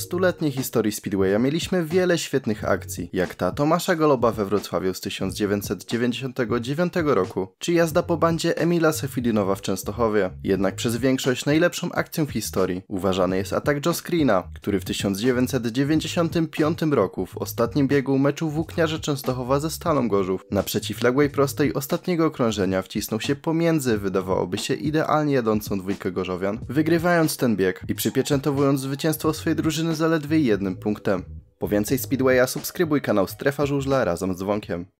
stuletniej historii Speedwaya mieliśmy wiele świetnych akcji, jak ta Tomasza Goloba we Wrocławiu z 1999 roku, czy jazda po bandzie Emila Sefidinowa w Częstochowie. Jednak przez większość najlepszą akcją w historii uważany jest atak Joe Screena, który w 1995 roku w ostatnim biegu meczu Włókniarze Częstochowa ze Stalą Gorzów na przeciwległej prostej ostatniego okrążenia wcisnął się pomiędzy wydawałoby się idealnie jadącą dwójkę Gorzowian, wygrywając ten bieg i przypieczętowując zwycięstwo swojej zaledwie jednym punktem. Po więcej Speedwaya subskrybuj kanał Strefa Żużla razem z dzwonkiem.